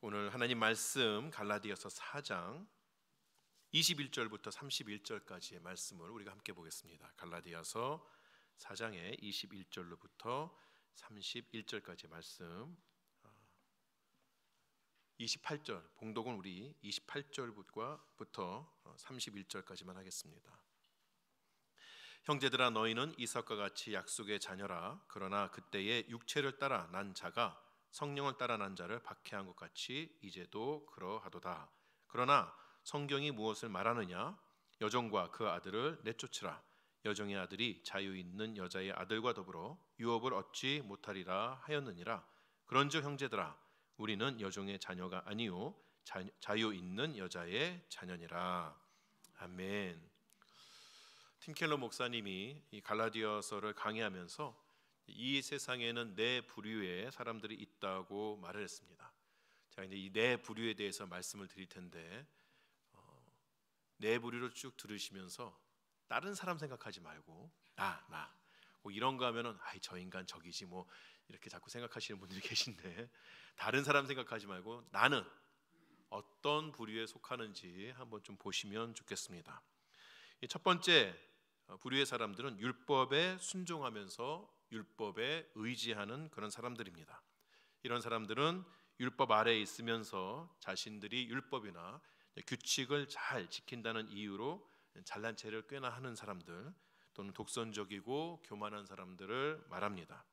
오늘 하나님 말씀 갈라디아서 4장 21절부터 31절까지의 말씀을 우리가 함께 보겠습니다. 갈라디아서 4장의 21절로부터 31절까지의 말씀 28절 어, 봉독은 우리 28절부터 31절까지만 하겠습니다. 형제들아 너희는 이삭과 같이 약속의 자녀라 그러나 그때의 육체를 따라 난 자가 성령을 따라 난 자를 박해한 것 같이 이제도 그러하도다. 그러나 성경이 무엇을 말하느냐? 여종과 그 아들을 내쫓으라. 여종의 아들이 자유 있는 여자의 아들과 더불어 유업을 얻지 못하리라 하였느니라. 그런즉 형제들아 우리는 여종의 자녀가 아니요 자유 있는 여자의 자녀니라. 아멘. 팀켈러 목사님이 이 갈라디아서를 강의하면서 이 세상에는 네 부류의 사람들이 있다고 말을 했습니다. 자 이제 이 네 부류에 대해서 말씀을 드릴 텐데 어, 네 부류를 쭉 들으시면서 다른 사람 생각하지 말고 나 나. 뭐 이런 거 하면은 아이 저 인간 저기지 뭐 이렇게 자꾸 생각하시는 분들이 계신데 다른 사람 생각하지 말고 나는 어떤 부류에 속하는지 한번 좀 보시면 좋겠습니다. 첫 번째 어, 불의의 사람들은 율법에 순종하면서 율법에 의지하는 그런 사람들입니다. 이런 사람들은 율법 아래에 있으면서 자신들이 율법이나 규칙을 잘 지킨다는 이유로 잘난 체를 꽤나 하는 사람들 또는 독선적이고 교만한 사람들을 말합니다.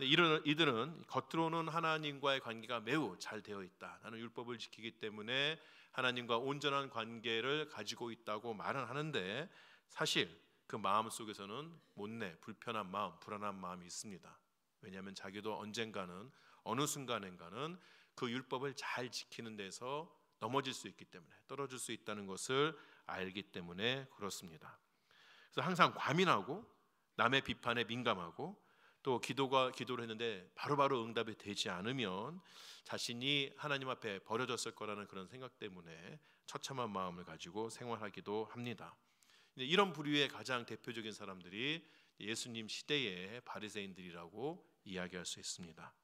이들은 겉으로는 하나님과의 관계가 매우 잘 되어 있다. 나는 율법을 지키기 때문에 하나님과 온전한 관계를 가지고 있다고 말은 하는데 사실 그 마음 속에서는 못내 불편한 마음, 불안한 마음이 있습니다. 왜냐하면 자기도 언젠가는 어느 순간인가는 그 율법을 잘 지키는 데서 넘어질 수 있기 때문에 떨어질 수 있다는 것을 알기 때문에 그렇습니다. 그래서 항상 과민하고 남의 비판에 민감하고 또 기도가 기도를 했는데 바로바로 바로 응답이 되지 않으면 자신이 하나님 앞에 버려졌을 거라는 그런 생각 때문에 처참한 마음을 가지고 생활하기도 합니다. 이런 부류의 가장 대표적인 사람들이 예수님 시대의 바리새인들이라고 이야기할 수 있습니다.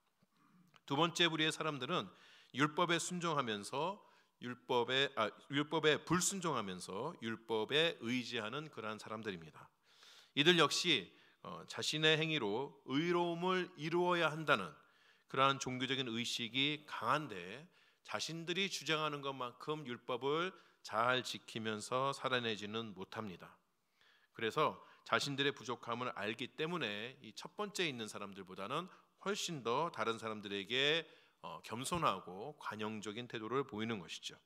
두 번째 부류의 사람들은 율법에 순종하면서 율법에 아, 율법에 불순종하면서 율법에 의지하는 그러한 사람들입니다. 이들 역시 어, 자신의 행위로 의로움을 이루어야 한다는 그러한 종교적인 의식이 강한데 자신들이 주장하는 것만큼 율법을 잘 지키면서 살아내지는 못합니다. 그래서 자신들의 부족함을 알기 때문에 이 첫 번째 있는 사람들보다는 훨씬 더 다른 사람들에게 어, 겸손하고 관용적인 태도를 보이는 것이죠.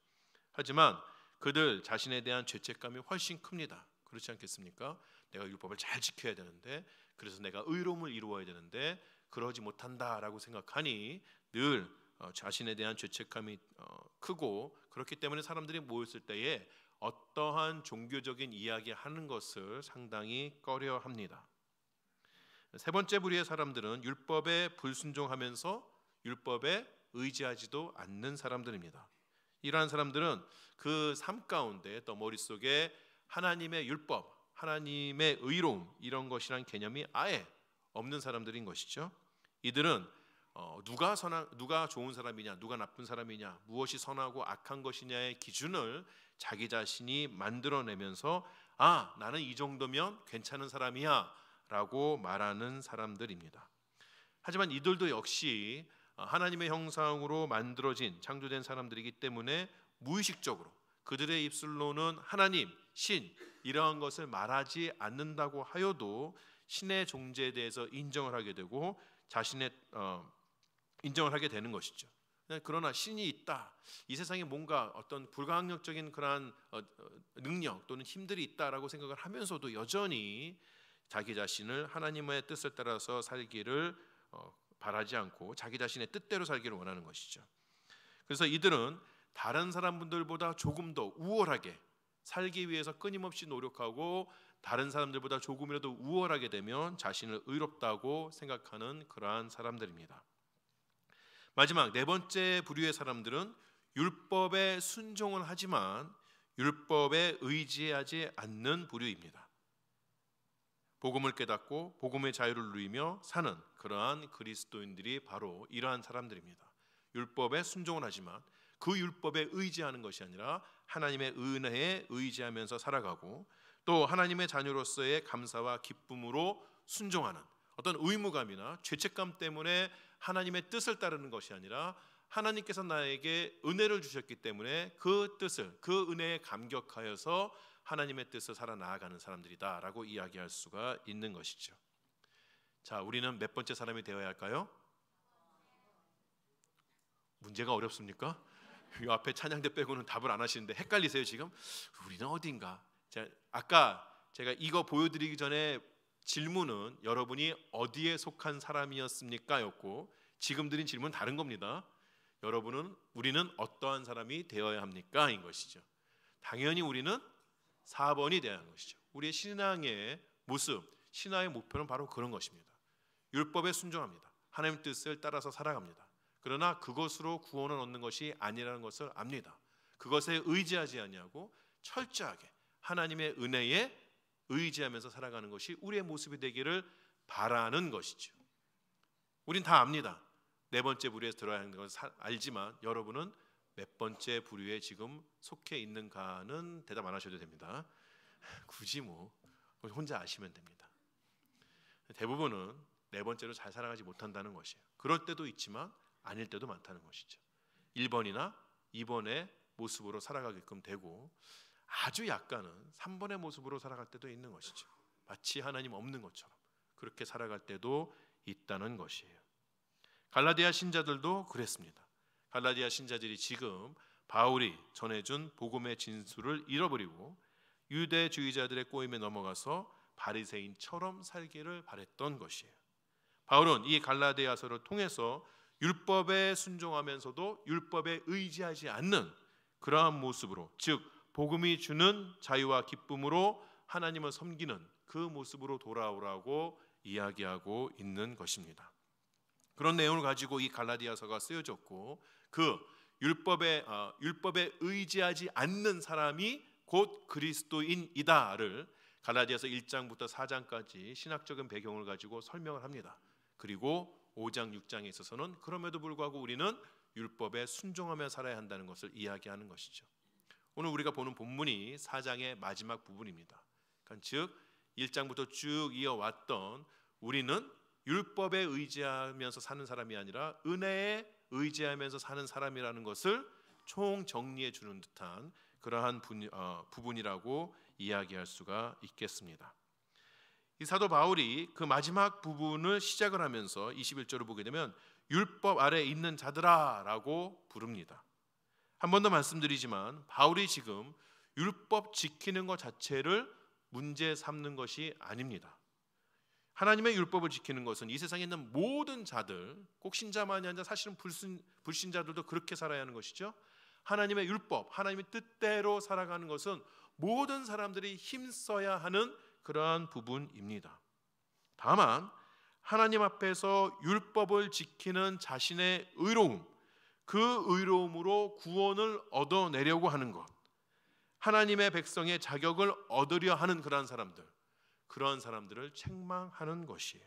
하지만 그들 자신에 대한 죄책감이 훨씬 큽니다. 그렇지 않겠습니까? 내가 율법을 잘 지켜야 되는데 그래서 내가 의로움을 이루어야 되는데 그러지 못한다라고 생각하니 늘 어, 자신에 대한 죄책감이 어, 크고 그렇기 때문에 사람들이 모였을 때에 어떠한 종교적인 이야기 하는 것을 상당히 꺼려 합니다. 세 번째 부류의 사람들은 율법에 불순종하면서 율법에 의지하지도 않는 사람들입니다. 이러한 사람들은 그 삶 가운데 또 머릿속에 하나님의 율법, 하나님의 의로움 이런 것이란 개념이 아예 없는 사람들인 것이죠. 이들은 어, 누가 선한 누가 좋은 사람이냐, 누가 나쁜 사람이냐, 무엇이 선하고 악한 것이냐의 기준을 자기 자신이 만들어내면서 아 나는 이 정도면 괜찮은 사람이야라고 말하는 사람들입니다. 하지만 이들도 역시 어, 하나님의 형상으로 만들어진 창조된 사람들이기 때문에 무의식적으로 그들의 입술로는 하나님, 신 이러한 것을 말하지 않는다고 하여도 신의 존재에 대해서 인정을 하게 되고 자신의 어, 인정을 하게 되는 것이죠. 그러나 신이 있다. 이 세상에 뭔가 어떤 불가항력적인 그러한 어, 어, 능력 또는 힘들이 있다라고 생각을 하면서도 여전히 자기 자신을 하나님의 뜻을 따라서 살기를 어, 바라지 않고 자기 자신의 뜻대로 살기를 원하는 것이죠. 그래서 이들은 다른 사람들보다 조금 더 우월하게 살기 위해서 끊임없이 노력하고 다른 사람들보다 조금이라도 우월하게 되면 자신을 의롭다고 생각하는 그러한 사람들입니다. 마지막 네 번째 부류의 사람들은 율법에 순종을 하지만 율법에 의지하지 않는 부류입니다. 복음을 깨닫고 복음의 자유를 누리며 사는 그러한 그리스도인들이 바로 이러한 사람들입니다. 율법에 순종을 하지만 그 율법에 의지하는 것이 아니라 하나님의 은혜에 의지하면서 살아가고 또 하나님의 자녀로서의 감사와 기쁨으로 순종하는 어떤 의무감이나 죄책감 때문에 하나님의 뜻을 따르는 것이 아니라 하나님께서 나에게 은혜를 주셨기 때문에 그 뜻을 그 은혜에 감격하여서 하나님의 뜻을 살아 나아가는 사람들이다라고 이야기할 수가 있는 것이죠. 자, 우리는 몇 번째 사람이 되어야 할까요? 문제가 어렵습니까? 이 앞에 찬양대 빼고는 답을 안 하시는데 헷갈리세요 지금? 우리는 어딘가? 자, 아까 제가 이거 보여드리기 전에 질문은 여러분이 어디에 속한 사람이었습니까?였고 지금 드린 질문 다른 겁니다. 여러분은 우리는 어떠한 사람이 되어야 합니까?인 것이죠. 당연히 우리는 4번이 되어야 하는 것이죠. 우리의 신앙의 모습, 신앙의 목표는 바로 그런 것입니다. 율법에 순종합니다. 하나님 뜻을 따라서 살아갑니다. 그러나 그것으로 구원을 얻는 것이 아니라는 것을 압니다. 그것에 의지하지 아니하고 철저하게 하나님의 은혜에 의지하면서 살아가는 것이 우리의 모습이 되기를 바라는 것이죠. 우린 다 압니다. 네 번째 부류에 들어야 하는 것을 알지만 여러분은 몇 번째 부류에 지금 속해 있는가는 대답 안 하셔도 됩니다. 굳이 뭐 혼자 아시면 됩니다. 대부분은 네 번째로 잘 살아가지 못한다는 것이에요. 그럴 때도 있지만 아닐 때도 많다는 것이죠. 1번이나 2번의 모습으로 살아가게끔 되고 아주 약간은 3번의 모습으로 살아갈 때도 있는 것이죠. 마치 하나님 없는 것처럼 그렇게 살아갈 때도 있다는 것이에요. 갈라디아 신자들도 그랬습니다. 갈라디아 신자들이 지금 바울이 전해준 복음의 진수를 잃어버리고 유대주의자들의 꼬임에 넘어가서 바리새인처럼 살기를 바랬던 것이에요. 바울은 이 갈라디아서를 통해서 율법에 순종하면서도 율법에 의지하지 않는 그러한 모습으로 즉 복음이 주는 자유와 기쁨으로 하나님을 섬기는 그 모습으로 돌아오라고 이야기하고 있는 것입니다. 그런 내용을 가지고 이 갈라디아서가 쓰여졌고 그 율법에 어, 율법에 의지하지 않는 사람이 곧 그리스도인이다를 갈라디아서 1장부터 4장까지 신학적인 배경을 가지고 설명을 합니다. 그리고 5장 6장에 있어서는 그럼에도 불구하고 우리는 율법에 순종하며 살아야 한다는 것을 이야기하는 것이죠. 오늘 우리가 보는 본문이 4장의 마지막 부분입니다. 그러니까 즉 1장부터 쭉 이어왔던 우리는 율법에 의지하면서 사는 사람이 아니라 은혜에 의지하면서 사는 사람이라는 것을 총 정리해 주는 듯한 그러한 분, 어, 부분이라고 이야기할 수가 있겠습니다. 이 사도 바울이 그 마지막 부분을 시작을 하면서 21절을 보게 되면 율법 아래 있는 자들아라고 부릅니다. 한 번 더 말씀드리지만 바울이 지금 율법 지키는 것 자체를 문제 삼는 것이 아닙니다. 하나님의 율법을 지키는 것은 이 세상에 있는 모든 자들, 꼭 신자만이 아니라 사실은 불신, 불신자들도 그렇게 살아야 하는 것이죠. 하나님의 율법, 하나님의 뜻대로 살아가는 것은 모든 사람들이 힘써야 하는 그러한 부분입니다. 다만 하나님 앞에서 율법을 지키는 자신의 의로움, 그 의로움으로 구원을 얻어내려고 하는 것, 하나님의 백성의 자격을 얻으려 하는 그러한 사람들, 그러한 사람들을 책망하는 것이에요.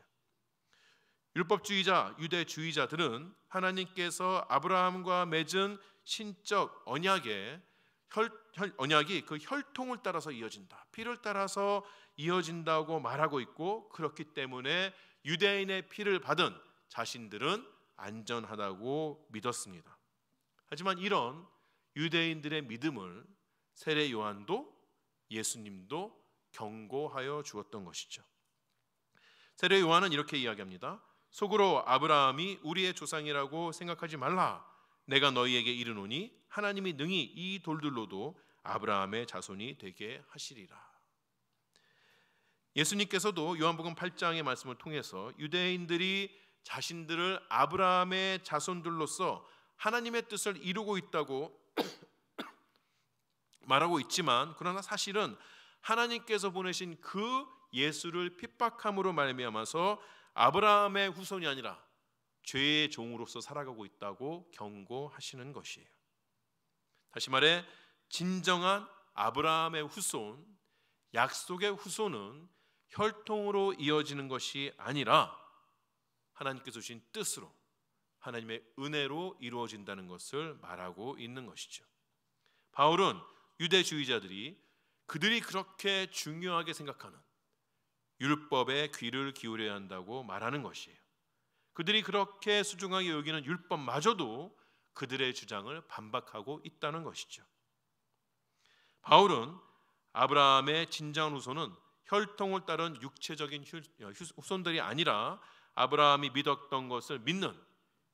율법주의자, 유대주의자들은 하나님께서 아브라함과 맺은 신적 언약의 혈, 혈, 언약이 그 혈통을 따라서 이어진다. 피를 따라서 이어진다고 말하고 있고 그렇기 때문에 유대인의 피를 받은 자신들은 안전하다고 믿었습니다. 하지만 이런 유대인들의 믿음을 세례 요한도 예수님도 경고하여 주었던 것이죠. 세례 요한은 이렇게 이야기합니다. 속으로 아브라함이 우리의 조상이라고 생각하지 말라. 내가 너희에게 이르노니 하나님이 능히 이 돌들로도 아브라함의 자손이 되게 하시리라. 예수님께서도 요한복음 8장의 말씀을 통해서 유대인들이 자신들을 아브라함의 자손들로서 하나님의 뜻을 이루고 있다고 말하고 있지만 그러나 사실은 하나님께서 보내신 그 예수를 핍박함으로 말미암아서 아브라함의 후손이 아니라 죄의 종으로서 살아가고 있다고 경고하시는 것이에요. 다시 말해 진정한 아브라함의 후손, 약속의 후손은 혈통으로 이어지는 것이 아니라 하나님께서 주신 뜻으로 하나님의 은혜로 이루어진다는 것을 말하고 있는 것이죠. 바울은 유대주의자들이 그들이 그렇게 중요하게 생각하는 율법에 귀를 기울여야 한다고 말하는 것이에요. 그들이 그렇게 수중하게 여기는 율법마저도 그들의 주장을 반박하고 있다는 것이죠. 바울은 아브라함의 진정한 후손은 혈통을 따른 육체적인 후손들이 아니라 아브라함이 믿었던 것을 믿는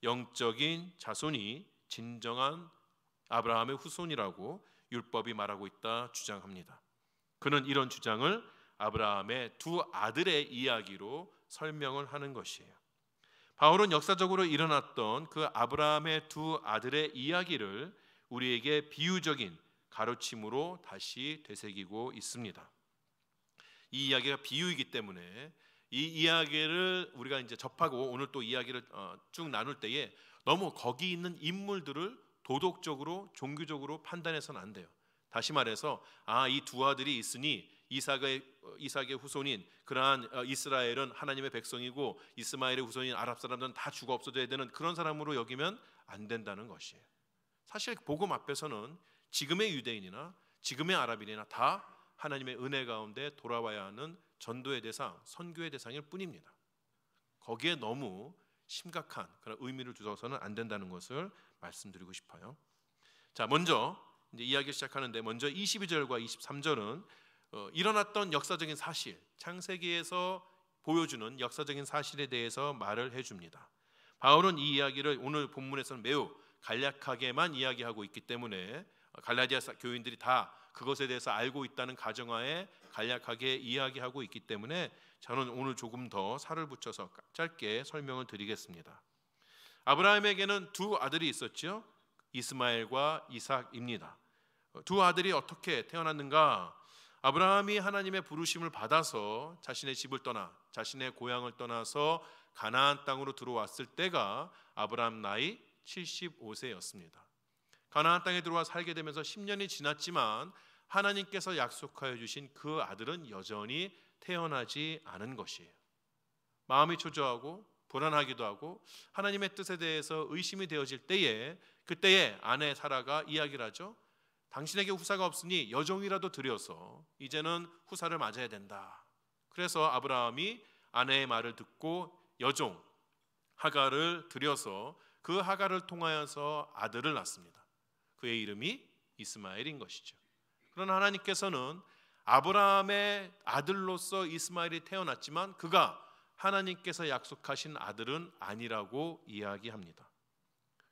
영적인 자손이 진정한 아브라함의 후손이라고 율법이 말하고 있다 주장합니다. 그는 이런 주장을 아브라함의 두 아들의 이야기로 설명을 하는 것이에요. 바울은 역사적으로 일어났던 그 아브라함의 두 아들의 이야기를 우리에게 비유적인 가르침으로 다시 되새기고 있습니다. 이 이야기가 비유이기 때문에 이 이야기를 우리가 이제 접하고 오늘 또 이야기를 어, 쭉 나눌 때에 너무 거기 있는 인물들을 도덕적으로 종교적으로 판단해서는 안 돼요. 다시 말해서 아 이 두 아들이 있으니 이삭의 이삭의 후손인 그러한 어, 이스라엘은 하나님의 백성이고 이스마엘의 후손인 아랍 사람들은 다 죽어 없어져야 되는 그런 사람으로 여기면 안 된다는 것이에요. 사실 복음 앞에서는 지금의 유대인이나 지금의 아랍인이나 다 하나님의 은혜 가운데 돌아와야 하는 전도의 대상, 선교의 대상일 뿐입니다. 거기에 너무 심각한 그런 의미를 두어서는 안 된다는 것을 말씀드리고 싶어요. 자, 먼저 이제 이야기 시작하는데 먼저 22절과 23절은 어, 일어났던 역사적인 사실, 창세기에서 보여주는 역사적인 사실에 대해서 말을 해줍니다. 바울은 이 이야기를 오늘 본문에서는 매우 간략하게만 이야기하고 있기 때문에 갈라디아 교인들이 다 그것에 대해서 알고 있다는 가정하에 간략하게 이야기하고 있기 때문에 저는 오늘 조금 더 살을 붙여서 짧게 설명을 드리겠습니다. 아브라함에게는 두 아들이 있었죠. 이스마엘과 이삭입니다. 두 아들이 어떻게 태어났는가? 아브라함이 하나님의 부르심을 받아서 자신의 집을 떠나 자신의 고향을 떠나서 가나안 땅으로 들어왔을 때가 아브라함 나이 75세였습니다. 가나안 땅에 들어와 살게 되면서 10년이 지났지만 하나님께서 약속하여 주신 그 아들은 여전히 태어나지 않은 것이에요. 마음이 초조하고 불안하기도 하고 하나님의 뜻에 대해서 의심이 되어질 때에 그때에 아내 사라가 이야기를 하죠. 당신에게 후사가 없으니 여종이라도 들여서 이제는 후사를 맞아야 된다. 그래서 아브라함이 아내의 말을 듣고 여종 하가를 들여서 그 하가를 통하여서 아들을 낳습니다. 그의 이름이 이스마엘인 것이죠. 그러나 하나님께서는 아브라함의 아들로서 이스마엘이 태어났지만 그가 하나님께서 약속하신 아들은 아니라고 이야기합니다.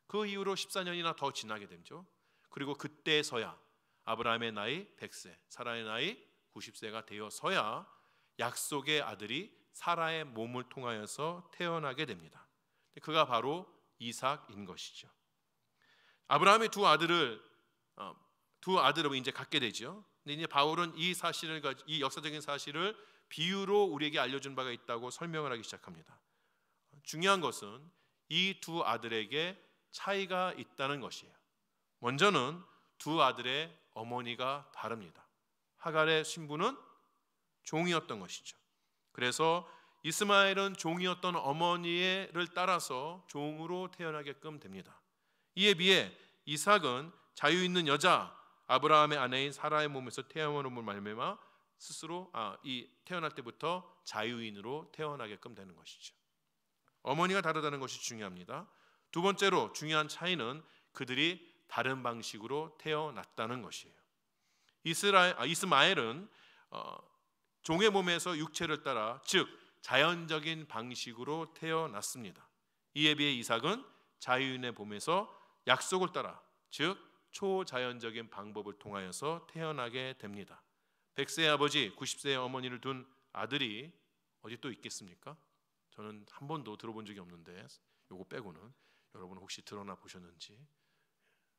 그 이후로 14년이나 더 지나게 되죠. 그리고 그때서야 아브라함의 나이 100세, 사라의 나이 90세가 되어서야 약속의 아들이 사라의 몸을 통하여서 태어나게 됩니다. 그가 바로 이삭인 것이죠. 아브라함의 두 아들을 어, 두 아들을 이제 갖게 되죠. 근데 이제 바울은 이 사실을 이 역사적인 사실을 비유로 우리에게 알려준 바가 있다고 설명을 하기 시작합니다. 중요한 것은 이 두 아들에게 차이가 있다는 것이에요. 먼저는 두 아들의 어머니가 다릅니다. 하갈의 신부는 종이었던 것이죠. 그래서 이스마엘은 종이었던 어머니를 따라서 종으로 태어나게끔 됩니다. 이에 비해 이삭은 자유 있는 여자 아브라함의 아내인 사라의 몸에서 태어남을 말미암아 스스로 아, 이 태어날 때부터 자유인으로 태어나게끔 되는 것이죠. 어머니가 다르다는 것이 중요합니다. 두 번째로 중요한 차이는 그들이 다른 방식으로 태어났다는 것이에요. 이스라엘, 아, 이스마엘은 어, 종의 몸에서 육체를 따라 즉 자연적인 방식으로 태어났습니다. 이에 비해 이삭은 자유인의 몸에서 약속을 따라 즉 초자연적인 방법을 통하여서 태어나게 됩니다. 100세의 아버지, 90세의 어머니를 둔 아들이 어디 또 있겠습니까? 저는 한 번도 들어본 적이 없는데 요거 빼고는 여러분 혹시 드러나 보셨는지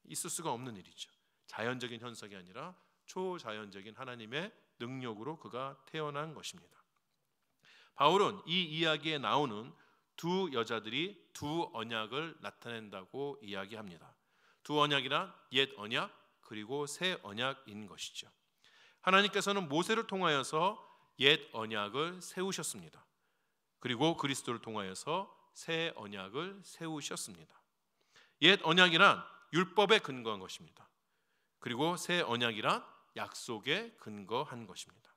있을 수가 없는 일이죠. 자연적인 현상이 아니라 초자연적인 하나님의 능력으로 그가 태어난 것입니다. 바울은 이 이야기에 나오는 두 여자들이 두 언약을 나타낸다고 이야기합니다. 두 언약이란 옛 언약 그리고 새 언약인 것이죠. 하나님께서는 모세를 통하여서 옛 언약을 세우셨습니다. 그리고 그리스도를 통하여서 새 언약을 세우셨습니다. 옛 언약이란 율법에 근거한 것입니다. 그리고 새 언약이란 약속에 근거한 것입니다.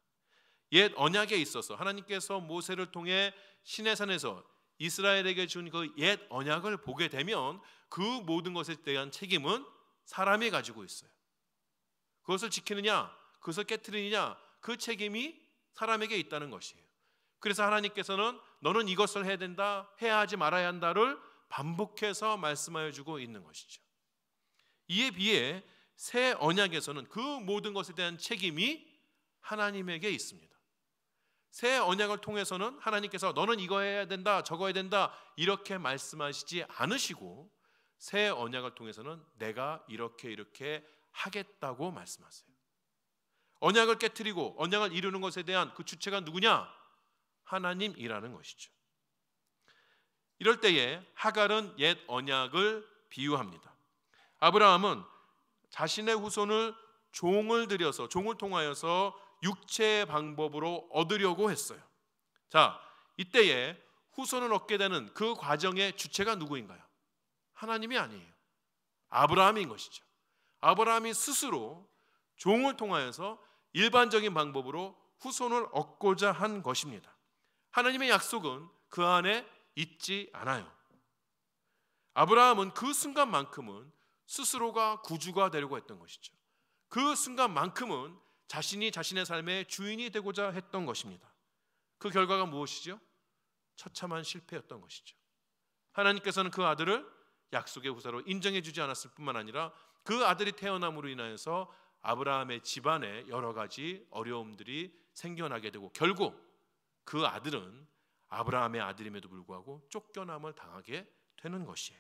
옛 언약에 있어서 하나님께서 모세를 통해 시내산에서 이스라엘에게 준 그 옛 언약을 보게 되면 그 모든 것에 대한 책임은 사람이 가지고 있어요. 그것을 지키느냐, 그것을 깨뜨리느냐, 그 책임이 사람에게 있다는 것이에요. 그래서 하나님께서는 너는 이것을 해야 된다, 해야 하지 말아야 한다를 반복해서 말씀하여 주고 있는 것이죠. 이에 비해 새 언약에서는 그 모든 것에 대한 책임이 하나님에게 있습니다. 새 언약을 통해서는 하나님께서 너는 이거 해야 된다, 저거 해야 된다 이렇게 말씀하시지 않으시고 새 언약을 통해서는 내가 이렇게 이렇게 하겠다고 말씀하세요. 언약을 깨뜨리고 언약을 이루는 것에 대한 그 주체가 누구냐? 하나님이라는 것이죠. 이럴 때에 하갈은 옛 언약을 비유합니다. 아브라함은 자신의 후손을 종을 들여서 종을 통하여서 육체의 방법으로 얻으려고 했어요. 자, 이때에 후손을 얻게 되는 그 과정의 주체가 누구인가요? 하나님이 아니에요. 아브라함인 것이죠. 아브라함이 스스로 종을 통하여서 일반적인 방법으로 후손을 얻고자 한 것입니다. 하나님의 약속은 그 안에 있지 않아요. 아브라함은 그 순간만큼은 스스로가 구주가 되려고 했던 것이죠. 그 순간만큼은 자신이 자신의 삶의 주인이 되고자 했던 것입니다. 그 결과가 무엇이죠? 처참한 실패였던 것이죠. 하나님께서는 그 아들을 약속의 후사로 인정해 주지 않았을 뿐만 아니라 그 아들이 태어남으로 인하여서 아브라함의 집안에 여러 가지 어려움들이 생겨나게 되고 결국 그 아들은 아브라함의 아들임에도 불구하고 쫓겨남을 당하게 되는 것이에요.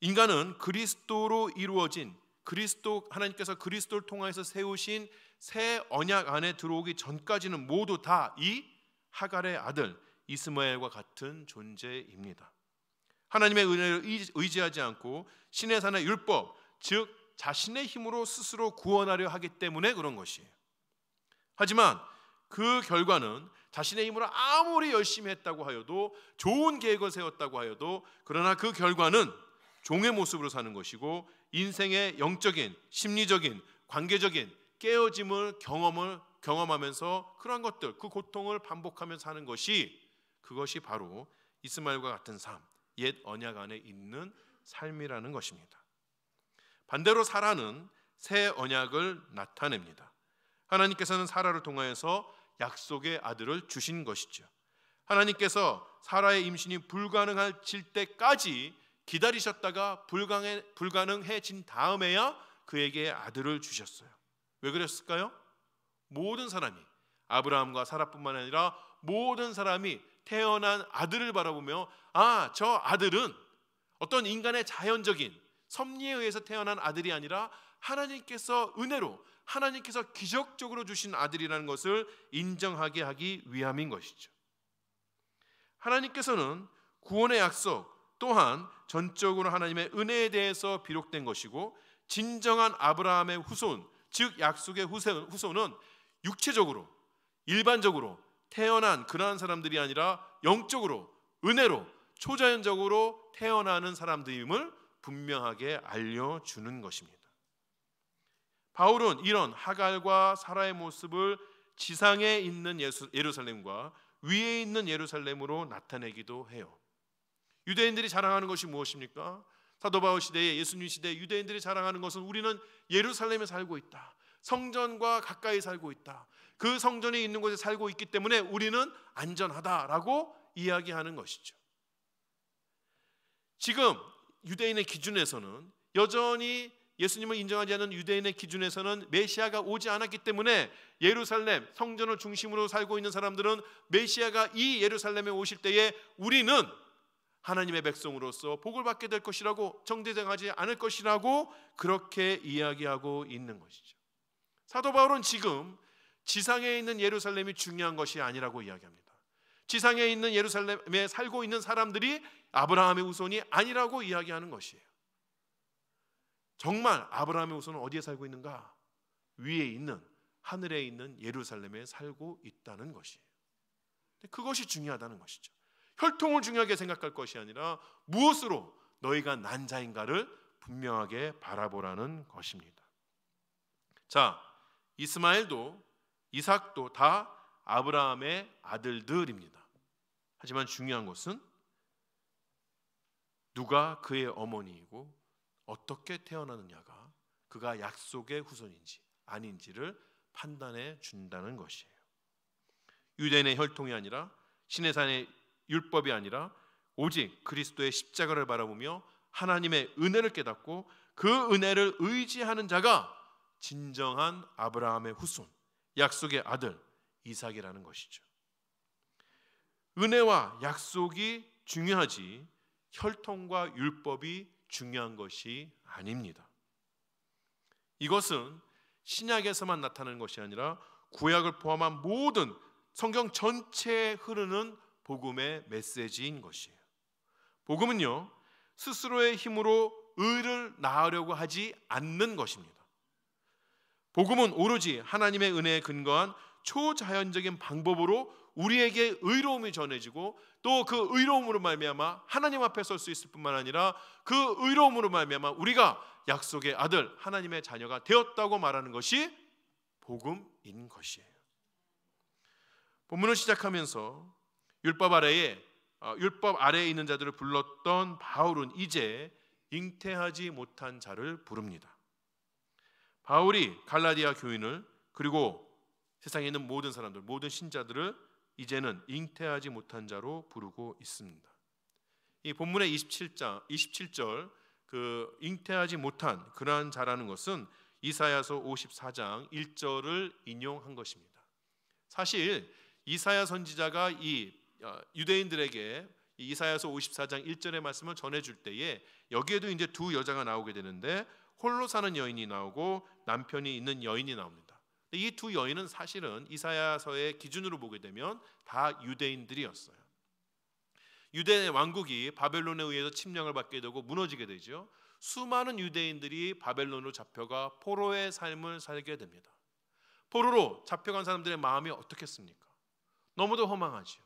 인간은 그리스도로 이루어진 그리스도 하나님께서 그리스도를 통하여서 세우신 새 언약 안에 들어오기 전까지는 모두 다 이 하갈의 아들 이스마엘과 같은 존재입니다. 하나님의 은혜를 의지하지 않고 신의 산의 율법, 즉 자신의 힘으로 스스로 구원하려 하기 때문에 그런 것이에요. 하지만 그 결과는 자신의 힘으로 아무리 열심히 했다고 하여도 좋은 계획을 세웠다고 하여도 그러나 그 결과는 종의 모습으로 사는 것이고 인생의 영적인, 심리적인, 관계적인 깨어짐을 경험을 경험하면서 그러한 것들, 그 고통을 반복하며 사는 것이 그것이 바로 이스마엘과 같은 삶, 옛 언약 안에 있는 삶이라는 것입니다. 반대로 사라는 새 언약을 나타냅니다. 하나님께서는 사라를 통하여서 약속의 아들을 주신 것이죠. 하나님께서 사라의 임신이 불가능해질 때까지 기다리셨다가 불가능해, 불가능해진 다음에야 그에게 아들을 주셨어요. 왜 그랬을까요? 모든 사람이 아브라함과 사라뿐만 아니라 모든 사람이 태어난 아들을 바라보며 아, 저 아들은 어떤 인간의 자연적인 섭리에 의해서 태어난 아들이 아니라 하나님께서 은혜로 하나님께서 기적적으로 주신 아들이라는 것을 인정하게 하기 위함인 것이죠. 하나님께서는 구원의 약속 또한 전적으로 하나님의 은혜에 대해서 비록된 것이고 진정한 아브라함의 후손 즉 약속의 후손은 육체적으로 일반적으로 태어난 그러한 사람들이 아니라 영적으로 은혜로 초자연적으로 태어나는 사람들임을 분명하게 알려주는 것입니다. 바울은 이런 하갈과 사라의 모습을 지상에 있는 예루살렘과 위에 있는 예루살렘으로 나타내기도 해요. 유대인들이 자랑하는 것이 무엇입니까? 사도 바울 시대에 예수님 시대 유대인들이 자랑하는 것은 우리는 예루살렘에 살고 있다. 성전과 가까이 살고 있다. 그 성전이 있는 곳에 살고 있기 때문에 우리는 안전하다라고 이야기하는 것이죠. 지금 유대인의 기준에서는 여전히 예수님을 인정하지 않는 유대인의 기준에서는 메시아가 오지 않았기 때문에 예루살렘 성전을 중심으로 살고 있는 사람들은 메시아가 이 예루살렘에 오실 때에 우리는 하나님의 백성으로서 복을 받게 될 것이라고 정죄당하지 않을 것이라고 그렇게 이야기하고 있는 것이죠. 사도 바울은 지금 지상에 있는 예루살렘이 중요한 것이 아니라고 이야기합니다. 지상에 있는 예루살렘에 살고 있는 사람들이 아브라함의 후손이 아니라고 이야기하는 것이에요. 정말 아브라함의 후손은 어디에 살고 있는가? 위에 있는 하늘에 있는 예루살렘에 살고 있다는 것이에요. 그것이 중요하다는 것이죠. 혈통을 중요하게 생각할 것이 아니라 무엇으로 너희가 난 자인가를 분명하게 바라보라는 것입니다. 자, 이스마엘도 이삭도 다 아브라함의 아들들입니다. 하지만 중요한 것은 누가 그의 어머니이고 어떻게 태어나느냐가 그가 약속의 후손인지 아닌지를 판단해 준다는 것이에요. 유대인의 혈통이 아니라 신의 산의 율법이 아니라 오직 그리스도의 십자가를 바라보며 하나님의 은혜를 깨닫고 그 은혜를 의지하는 자가 진정한 아브라함의 후손, 약속의 아들 이삭이라는 것이죠. 은혜와 약속이 중요하지 혈통과 율법이 중요한 것이 아닙니다. 이것은 신약에서만 나타나는 것이 아니라 구약을 포함한 모든 성경 전체에 흐르는 복음의 메시지인 것이에요. 복음은요, 스스로의 힘으로 의를 낳으려고 하지 않는 것입니다. 복음은 오로지 하나님의 은혜에 근거한 초자연적인 방법으로 우리에게 의로움이 전해지고 또 그 의로움으로 말미암아 하나님 앞에 설 수 있을 뿐만 아니라 그 의로움으로 말미암아 우리가 약속의 아들 하나님의 자녀가 되었다고 말하는 것이 복음인 것이에요. 본문을 시작하면서 율법 아래에 어, 율법 아래에 있는 자들을 불렀던 바울은 이제 잉태하지 못한 자를 부릅니다. 바울이 갈라디아 교인을 그리고 세상에 있는 모든 사람들, 모든 신자들을 이제는 잉태하지 못한 자로 부르고 있습니다. 이 본문의 27장 27절 그 잉태하지 못한 그러한 자라는 것은 이사야서 54장 1절을 인용한 것입니다. 사실 이사야 선지자가 이 어, 유대인들에게 이사야서 54장 1절의 말씀을 전해 줄 때에 여기에도 이제 두 여자가 나오게 되는데 홀로 사는 여인이 나오고 남편이 있는 여인이 나옵니다. 이 두 여인은 사실은 이사야서의 기준으로 보게 되면 다 유대인들이었어요. 유대 왕국이 바벨론에 의해서 침략을 받게 되고 무너지게 되죠. 수많은 유대인들이 바벨론으로 잡혀가 포로의 삶을 살게 됩니다. 포로로 잡혀간 사람들의 마음이 어떻겠습니까? 너무도 허망하지요.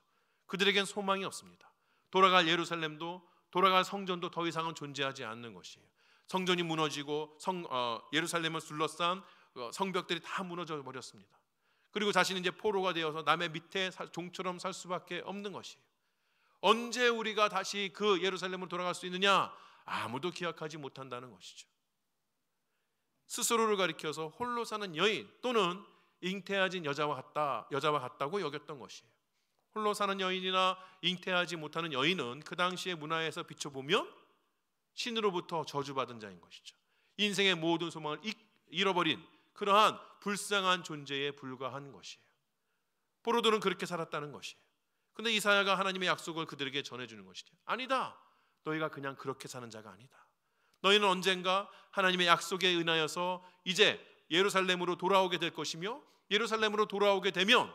그들에겐 소망이 없습니다. 돌아갈 예루살렘도 돌아갈 성전도 더 이상은 존재하지 않는 것이에요. 성전이 무너지고 성, 어, 예루살렘을 둘러싼 어, 성벽들이 다 무너져 버렸습니다. 그리고 자신은 이제 포로가 되어서 남의 밑에 살, 종처럼 살 수밖에 없는 것이에요. 언제 우리가 다시 그 예루살렘으로 돌아갈 수 있느냐? 아무도 기약하지 못한다는 것이죠. 스스로를 가리켜서 홀로 사는 여인 또는 잉태하진 여자와 같다, 여자와 같다고 여겼던 것이에요. 홀로 사는 여인이나 잉태하지 못하는 여인은 그 당시의 문화에서 비춰보면 신으로부터 저주받은 자인 것이죠. 인생의 모든 소망을 잃어버린 그러한 불쌍한 존재에 불과한 것이에요. 포로들은 그렇게 살았다는 것이에요. 근데 이사야가 하나님의 약속을 그들에게 전해주는 것이죠. 아니다. 너희가 그냥 그렇게 사는 자가 아니다. 너희는 언젠가 하나님의 약속에 은하여서 이제 예루살렘으로 돌아오게 될 것이며 예루살렘으로 돌아오게 되면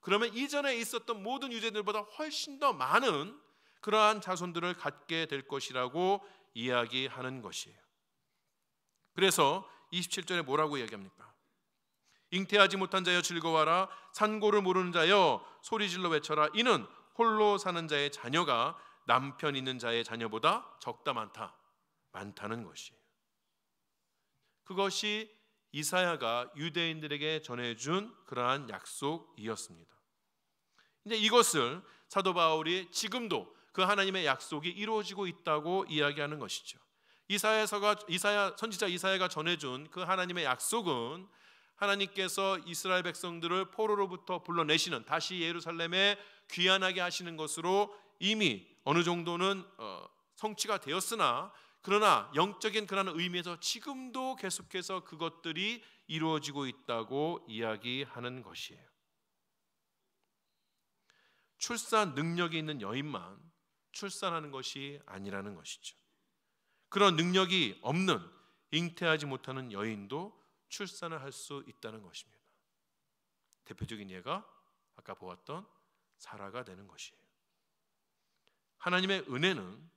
그러면 이전에 있었던 모든 유대인들보다 훨씬 더 많은 그러한 자손들을 갖게 될 것이라고 이야기하는 것이에요. 그래서 27절에 뭐라고 이야기합니까? 잉태하지 못한 자여 즐거워라 산고를 모르는 자여 소리질러 외쳐라 이는 홀로 사는 자의 자녀가 남편 있는 자의 자녀보다 적다 많다 많다는 것이에요. 그것이 이사야가 유대인들에게 전해준 그러한 약속이었습니다. 이제 이것을 사도 바울이 지금도 그 하나님의 약속이 이루어지고 있다고 이야기하는 것이죠. 이사야서가 이사야 선지자 이사야가 전해준 그 하나님의 약속은 하나님께서 이스라엘 백성들을 포로로부터 불러내시는 다시 예루살렘에 귀환하게 하시는 것으로 이미 어느 정도는 어, 성취가 되었으나 그러나 영적인 그런 의미에서 지금도 계속해서 그것들이 이루어지고 있다고 이야기하는 것이에요. 출산 능력이 있는 여인만 출산하는 것이 아니라는 것이죠. 그런 능력이 없는 잉태하지 못하는 여인도 출산을 할 수 있다는 것입니다. 대표적인 예가 아까 보았던 사라가 되는 것이에요. 하나님의 은혜는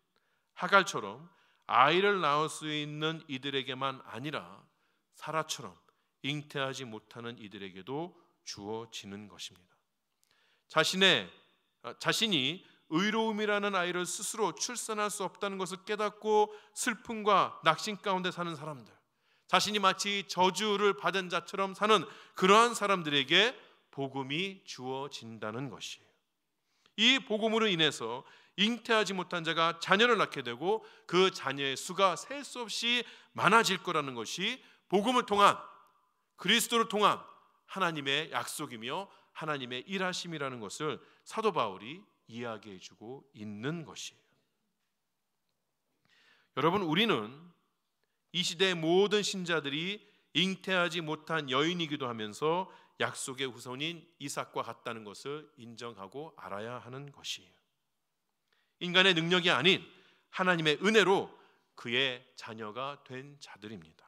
하갈처럼 아이를 낳을 수 있는 이들에게만 아니라 사라처럼 잉태하지 못하는 이들에게도 주어지는 것입니다. 자신의 어, 자신이 의로움이라는 아이를 스스로 출산할 수 없다는 것을 깨닫고 슬픔과 낙심 가운데 사는 사람들, 자신이 마치 저주를 받은 자처럼 사는 그러한 사람들에게 복음이 주어진다는 것이에요. 이 복음으로 인해서 잉태하지 못한 자가 자녀를 낳게 되고 그 자녀의 수가 셀 수 없이 많아질 거라는 것이 복음을 통한 그리스도를 통한 하나님의 약속이며 하나님의 일하심이라는 것을 사도 바울이 이야기해 주고 있는 것이에요. 여러분 우리는 이 시대의 모든 신자들이 잉태하지 못한 여인이기도 하면서 약속의 후손인 이삭과 같다는 것을 인정하고 알아야 하는 것이에요. 인간의 능력이 아닌 하나님의 은혜로 그의 자녀가 된 자들입니다.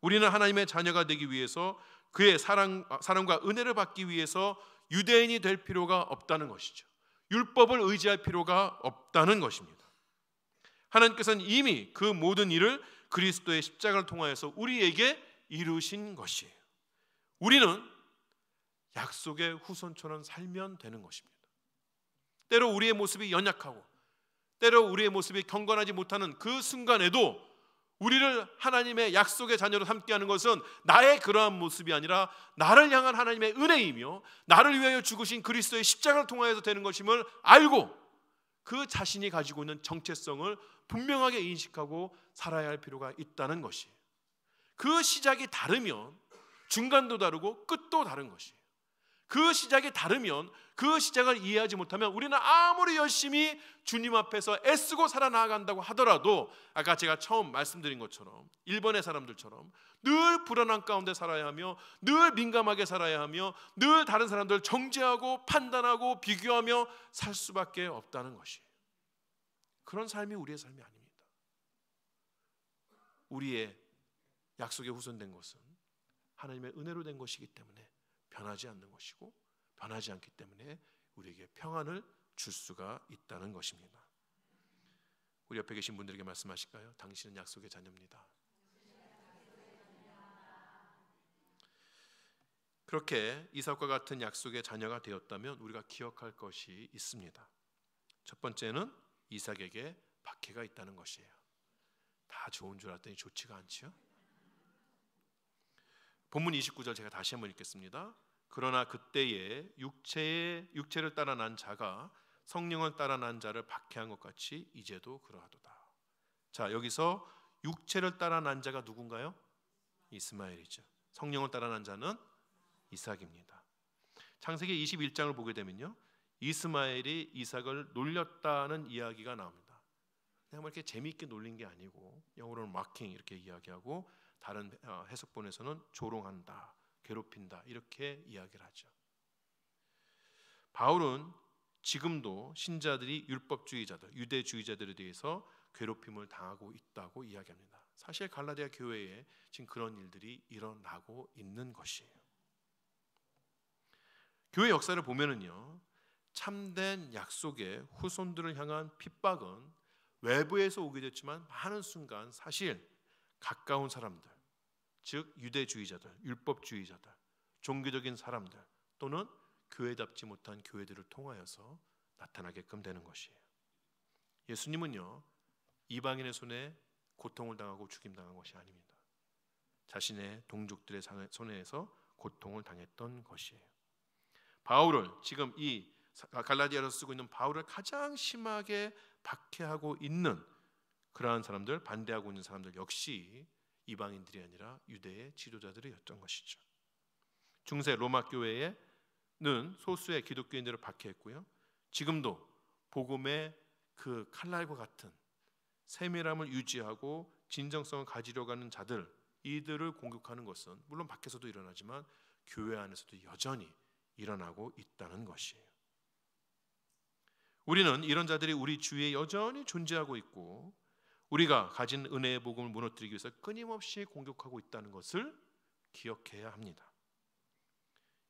우리는 하나님의 자녀가 되기 위해서 그의 사랑, 사랑과 은혜를 받기 위해서 유대인이 될 필요가 없다는 것이죠. 율법을 의지할 필요가 없다는 것입니다. 하나님께서는 이미 그 모든 일을 그리스도의 십자가를 통하여서 우리에게 이루신 것이에요. 우리는 약속의 후손처럼 살면 되는 것입니다. 때로 우리의 모습이 연약하고 때로 우리의 모습이 경건하지 못하는 그 순간에도 우리를 하나님의 약속의 자녀로 삼게하는 것은 나의 그러한 모습이 아니라 나를 향한 하나님의 은혜이며 나를 위하여 죽으신 그리스도의 십자가를 통하여서 되는 것임을 알고 그 자신이 가지고 있는 정체성을 분명하게 인식하고 살아야 할 필요가 있다는 것이에요. 그 시작이 다르면 중간도 다르고 끝도 다른 것이에요. 그 시작이 다르면 그 시작을 이해하지 못하면 우리는 아무리 열심히 주님 앞에서 애쓰고 살아나간다고 하더라도 아까 제가 처음 말씀드린 것처럼 일본의 사람들처럼 늘 불안한 가운데 살아야 하며 늘 민감하게 살아야 하며 늘 다른 사람들 정죄하고 판단하고 비교하며 살 수밖에 없다는 것이에요. 그런 삶이 우리의 삶이 아닙니다. 우리의 약속에 후손된 것은 하나님의 은혜로 된 것이기 때문에 변하지 않는 것이고 변하지 않기 때문에 우리에게 평안을 줄 수가 있다는 것입니다. 우리 옆에 계신 분들에게 말씀하실까요? 당신은 약속의 자녀입니다. 그렇게 이삭과 같은 약속의 자녀가 되었다면 우리가 기억할 것이 있습니다. 첫 번째는 이삭에게 박해가 있다는 것이에요. 다 좋은 줄 알았더니 좋지가 않지요. 본문 29절 제가 다시 한번 읽겠습니다. 그러나 그때에 육체의 육체를 따라 난 자가 성령을 따라 난 자를 박해한 것 같이 이제도 그러하도다. 자, 여기서 육체를 따라 난 자가 누군가요? 이스마엘이죠. 성령을 따라 난 자는 이삭입니다. 창세기 21장을 보게 되면요. 이스마엘이 이삭을 놀렸다는 이야기가 나옵니다. 그냥 뭐 이렇게 재미있게 놀린 게 아니고 영어로는 마킹 이렇게 이야기하고 다른 어, 해석본에서는 조롱한다, 괴롭힌다 이렇게 이야기를 하죠. 바울은 지금도 신자들이 율법주의자들, 유대주의자들에 대해서 괴롭힘을 당하고 있다고 이야기합니다. 사실 갈라디아 교회에 지금 그런 일들이 일어나고 있는 것이에요. 교회 역사를 보면은요, 참된 약속의 후손들을 향한 핍박은 외부에서 오게 됐지만 많은 순간 사실 가까운 사람들, 즉 유대주의자들, 율법주의자들, 종교적인 사람들 또는 교회답지 못한 교회들을 통하여서 나타나게끔 되는 것이에요. 예수님은요 이방인의 손에 고통을 당하고 죽임 당한 것이 아닙니다. 자신의 동족들의 손에서 고통을 당했던 것이에요. 바울을 지금 이 갈라디아로 쓰고 있는 바울을 가장 심하게 박해하고 있는 그러한 사람들 반대하고 있는 사람들 역시 이방인들이 아니라 유대의 지도자들이었던 것이죠. 중세 로마 교회에는 소수의 기독교인들을 박해했고요. 지금도 복음의 그 칼날과 같은 세밀함을 유지하고 진정성을 가지려고 하는 자들 이들을 공격하는 것은 물론 밖에서도 일어나지만 교회 안에서도 여전히 일어나고 있다는 것이에요. 우리는 이런 자들이 우리 주위에 여전히 존재하고 있고 우리가 가진 은혜의 복음을 무너뜨리기 위해서 끊임없이 공격하고 있다는 것을 기억해야 합니다.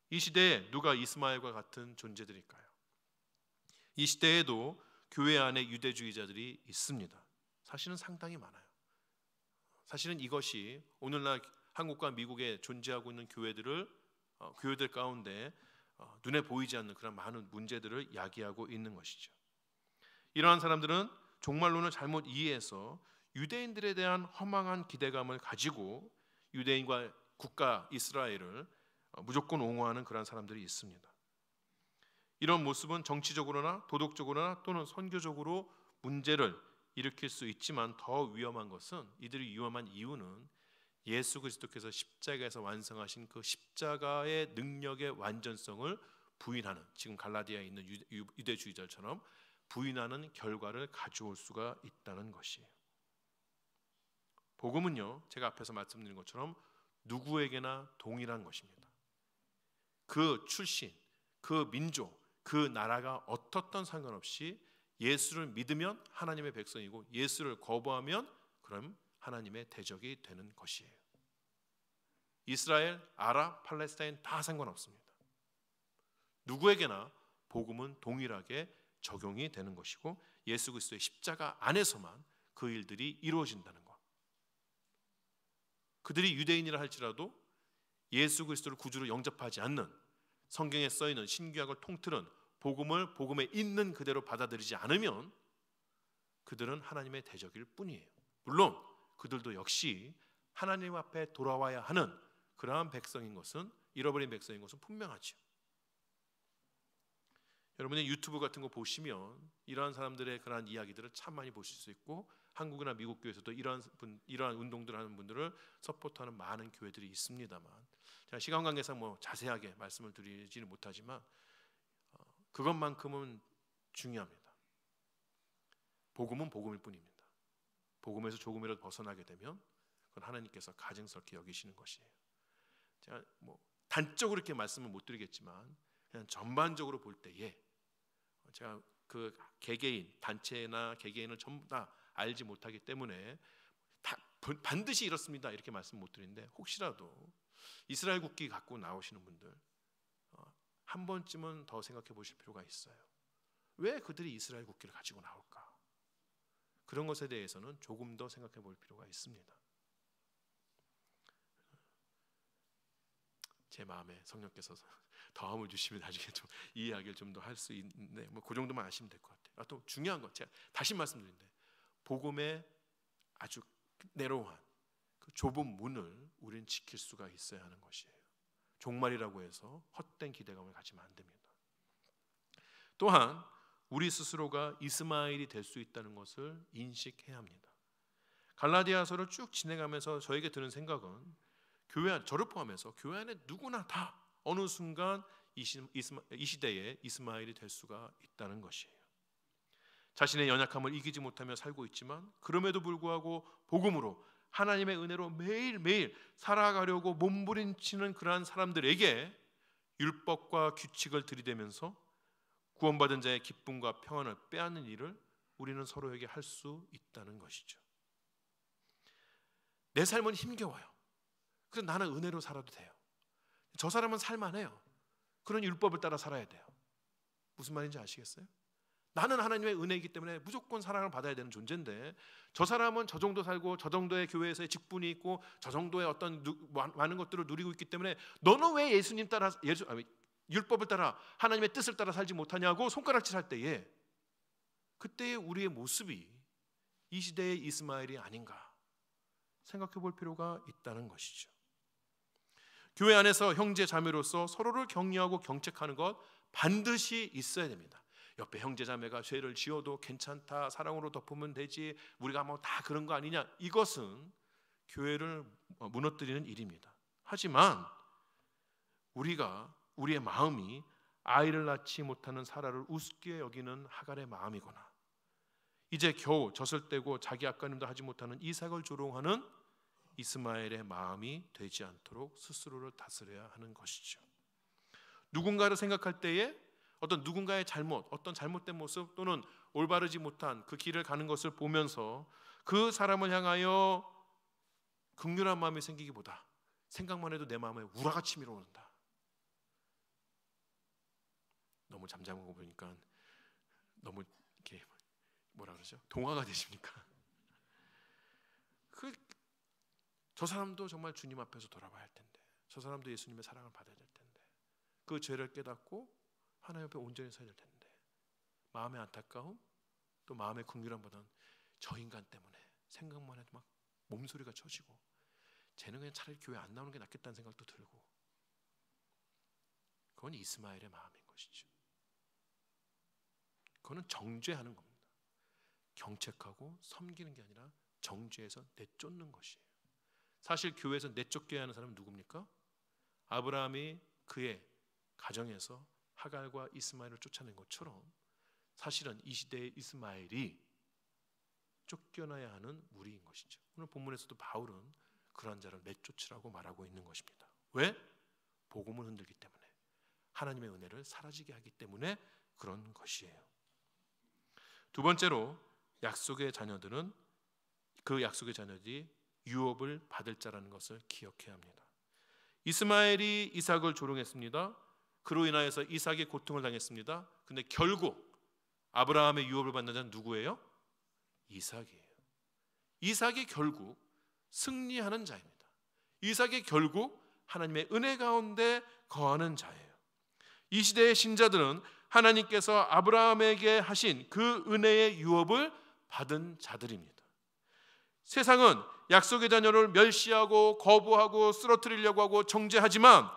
이 시대에 누가 이스마엘과 같은 존재들일까요? 이 시대에도 교회 안에 유대주의자들이 있습니다. 사실은 상당히 많아요. 사실은 이것이 오늘날 한국과 미국에 존재하고 있는 교회들을 어, 교회들 가운데 어, 눈에 보이지 않는 그런 많은 문제들을 야기하고 있는 것이죠. 이러한 사람들은 종말론을 잘못 이해해서 유대인들에 대한 허망한 기대감을 가지고 유대인과 국가 이스라엘을 어, 무조건 옹호하는 그런 사람들이 있습니다. 이런 모습은 정치적으로나 도덕적으로나 또는 선교적으로 문제를 일으킬 수 있지만 더 위험한 것은 이들이 위험한 이유는 예수 그리스도께서 십자가에서 완성하신 그 십자가의 능력의 완전성을 부인하는 지금 갈라디아에 있는 유대주의자처럼 부인하는 결과를 가져올 수가 있다는 것이에요. 복음은요, 제가 앞에서 말씀드린 것처럼 누구에게나 동일한 것입니다. 그 출신, 그 민족, 그 나라가 어떻든 상관없이 예수를 믿으면 하나님의 백성이고 예수를 거부하면 그럼 하나님의 대적이 되는 것이에요. 이스라엘, 아랍, 팔레스타인 다 상관없습니다. 누구에게나 복음은 동일하게 적용이 되는 것이고 예수 그리스도의 십자가 안에서만 그 일들이 이루어진다는 것. 그들이 유대인이라 할지라도 예수 그리스도를 구주로 영접하지 않는 성경에 써 있는 신규약을 통틀은 복음을 복음에 있는 그대로 받아들이지 않으면 그들은 하나님의 대적일 뿐이에요. 물론 그들도 역시 하나님 앞에 돌아와야 하는 그러한 백성인 것은 잃어버린 백성인 것은 분명하죠. 여러분이 유튜브 같은 거 보시면 이러한 사람들의 그러한 이야기들을 참 많이 보실 수 있고 한국이나 미국 교회에서도 이러한 분, 이러한 운동들 하는 분들을 서포트하는 많은 교회들이 있습니다만 제가 시간 관계상 뭐 자세하게 말씀을 드리지는 못하지만 어, 그것만큼은 중요합니다. 복음은 복음일 뿐입니다. 복음에서 조금이라도 벗어나게 되면 그건 하나님께서 가증스럽게 여기시는 것이에요. 제가 뭐 단적으로 이렇게 말씀을 못 드리겠지만 그냥 전반적으로 볼 때에 제가 그 개개인 단체나 개개인을 전부 다 알지 못하기 때문에 다 반드시 이렇습니다 이렇게 말씀 못 드리는데 혹시라도 이스라엘 국기 갖고 나오시는 분들 어, 한 번쯤은 더 생각해 보실 필요가 있어요. 왜 그들이 이스라엘 국기를 가지고 나올까? 그런 것에 대해서는 조금 더 생각해 볼 필요가 있습니다. 제 마음에 성령께서 더함을 주시면 나중에 좀 이해하기를 좀 더 할 수 있는데 뭐 그 정도만 아시면 될 것 같아요. 아, 또 중요한 것 제가 다시 말씀드리는데 복음의 아주 내로한 그 좁은 문을 우리는 지킬 수가 있어야 하는 것이에요. 종말이라고 해서 헛된 기대감을 가지면 안 됩니다. 또한 우리 스스로가 이스마엘이 될 수 있다는 것을 인식해야 합니다. 갈라디아서를 쭉 진행하면서 저에게 드는 생각은 교회 안, 저를 포함해서 교회 안에 누구나 다 어느 순간 이, 시대에 이스마엘이 될 수가 있다는 것이에요. 자신의 연약함을 이기지 못하며 살고 있지만 그럼에도 불구하고 복음으로 하나님의 은혜로 매일매일 살아가려고 몸부림치는 그러한 사람들에게 율법과 규칙을 들이대면서 구원받은 자의 기쁨과 평안을 빼앗는 일을 우리는 서로에게 할 수 있다는 것이죠. 내 삶은 힘겨워요. 그래서 나는 은혜로 살아도 돼요. 저 사람은 살만해요. 그런 율법을 따라 살아야 돼요. 무슨 말인지 아시겠어요? 나는 하나님의 은혜이기 때문에 무조건 사랑을 받아야 되는 존재인데 저 사람은 저 정도 살고 저 정도의 교회에서의 직분이 있고 저 정도의 어떤 누, 많은 것들을 누리고 있기 때문에 너는 왜 예수님 따라 예수 아니, 율법을 따라 하나님의 뜻을 따라 살지 못하냐고 손가락질할 때에 그때의 우리의 모습이 이 시대의 이스마엘이 아닌가 생각해 볼 필요가 있다는 것이죠. 교회 안에서 형제 자매로서 서로를 격려하고 경책하는 것 반드시 있어야 됩니다. 옆에 형제 자매가 죄를 지어도 괜찮다 사랑으로 덮으면 되지 우리가 뭐 다 그런 거 아니냐 이것은 교회를 무너뜨리는 일입니다. 하지만 우리가 우리의 마음이 아이를 낳지 못하는 사라를 우습게 여기는 하갈의 마음이거나 이제 겨우 젖을 떼고 자기 아까님도 하지 못하는 이삭을 조롱하는 이스마엘의 마음이 되지 않도록 스스로를 다스려야 하는 것이죠. 누군가를 생각할 때에 어떤 누군가의 잘못, 어떤 잘못된 모습 또는 올바르지 못한 그 길을 가는 것을 보면서 그 사람을 향하여 극렬한 마음이 생기기보다 생각만 해도 내 마음에 우라가 치밀어 오른다. 너무 잠잠한 거 보니까 너무 이렇게 뭐라 그러죠? 동화가 되십니까? 그 저 사람도 정말 주님 앞에서 돌아봐야 할 텐데 저 사람도 예수님의 사랑을 받아야 될 텐데 그 죄를 깨닫고 하나님 앞에 온전히 서야 될 텐데 마음의 안타까움 또 마음의 긍휼함보다는 저 인간 때문에 생각만 해도 막 몸소리가 쳐지고 쟤는 그냥 차라리 교회 안 나오는 게 낫겠다는 생각도 들고 그건 이스마엘의 마음인 것이죠. 그거는 정죄하는 겁니다. 경책하고 섬기는 게 아니라 정죄해서 내쫓는 것이에요. 사실 교회에서 내쫓게 하는 사람은 누굽니까? 아브라함이 그의 가정에서 하갈과 이스마엘을 쫓아낸 것처럼 사실은 이 시대의 이스마엘이 쫓겨나야 하는 무리인 것이죠. 오늘 본문에서도 바울은 그러한 자를 내쫓으라고 말하고 있는 것입니다. 왜? 복음을 흔들기 때문에 하나님의 은혜를 사라지게 하기 때문에 그런 것이에요. 두 번째로 약속의 자녀들은 그 약속의 자녀들이 유업을 받을 자라는 것을 기억해야 합니다. 이스마엘이 이삭을 조롱했습니다. 그로 인하여서 이삭이 고통을 당했습니다. 근데 결국 아브라함의 유업을 받는 자는 누구예요? 이삭이에요. 이삭이 결국 승리하는 자입니다. 이삭이 결국 하나님의 은혜 가운데 거하는 자예요. 이 시대의 신자들은 하나님께서 아브라함에게 하신 그 은혜의 유업을 받은 자들입니다. 세상은 약속의 자녀를 멸시하고 거부하고 쓰러뜨리려고 하고 정죄하지만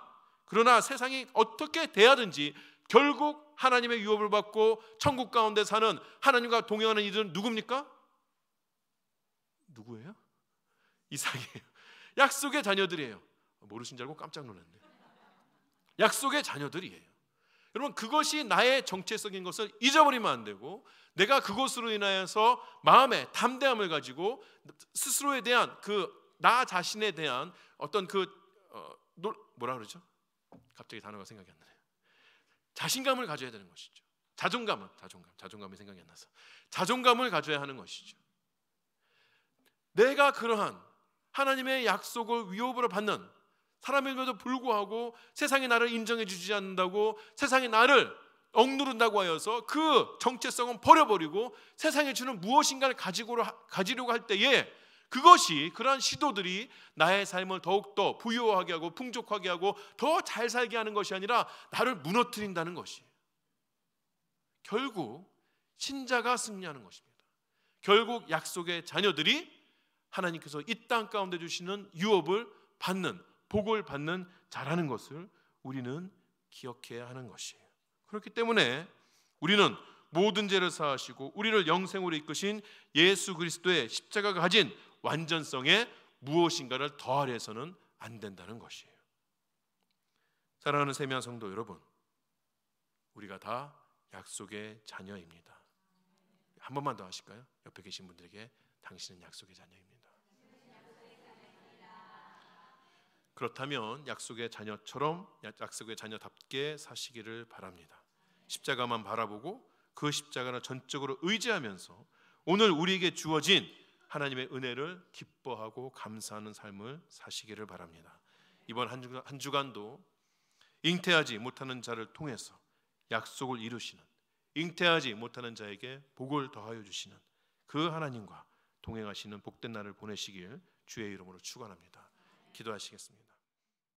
그러나 세상이 어떻게 대하든지 결국 하나님의 유업을 받고 천국 가운데 사는 하나님과 동행하는 이들은 누굽니까? 누구예요? 이삭이에요. 약속의 자녀들이에요. 모르신 줄 알고 깜짝 놀랐네. 약속의 자녀들이에요. 여러분 그것이 나의 정체성인 것을 잊어버리면 안 되고 내가 그것으로 인하여서 마음의 담대함을 가지고 스스로에 대한 그 나 자신에 대한 어떤 그 어, 뭐라 그러죠? 갑자기 단어가 생각이 안 나네요. 자신감을 가져야 되는 것이죠. 자존감은 자존감, 자존감이 생각이 안 나서 자존감을 가져야 하는 것이죠. 내가 그러한 하나님의 약속을 위협으로 받는 사람임에도 불구하고 세상이 나를 인정해 주지 않는다고 세상이 나를 억누른다고 하여서 그 정체성은 버려버리고 세상에 주는 무엇인가를 가지고 가지려고 할 때에 그것이 그러한 시도들이 나의 삶을 더욱더 부유하게 하고 풍족하게 하고 더 잘 살게 하는 것이 아니라 나를 무너뜨린다는 것이에요. 결국 신자가 승리하는 것입니다. 결국 약속의 자녀들이 하나님께서 이 땅 가운데 주시는 유업을 받는 복을 받는 자라는 것을 우리는 기억해야 하는 것이에요. 그렇기 때문에 우리는 모든 죄를 사하시고 우리를 영생으로 이끄신 예수 그리스도의 십자가가 가진 완전성에 무엇인가를 더하려서는 안 된다는 것이에요. 사랑하는 세미한 성도 여러분, 우리가 다 약속의 자녀입니다. 한 번만 더 하실까요? 옆에 계신 분들에게 당신은 약속의 자녀입니다. 그렇다면 약속의 자녀처럼 약속의 자녀답게 사시기를 바랍니다. 십자가만 바라보고 그 십자가를 전적으로 의지하면서 오늘 우리에게 주어진 하나님의 은혜를 기뻐하고 감사하는 삶을 사시기를 바랍니다. 이번 한, 주간, 한 주간도 잉태하지 못하는 자를 통해서 약속을 이루시는 잉태하지 못하는 자에게 복을 더하여 주시는 그 하나님과 동행하시는 복된 날을 보내시길 주의 이름으로 축원합니다. 기도하시겠습니다.